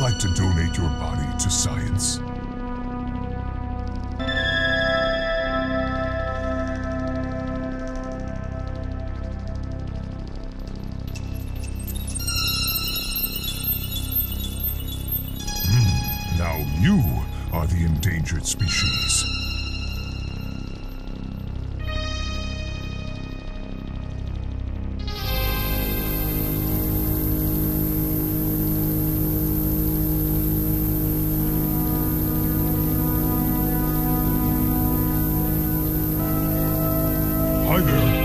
like to donate your body to science? Hmm, now you are the endangered species. Tiger.